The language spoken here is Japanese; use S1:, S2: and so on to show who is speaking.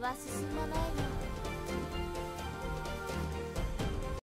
S1: は進まないの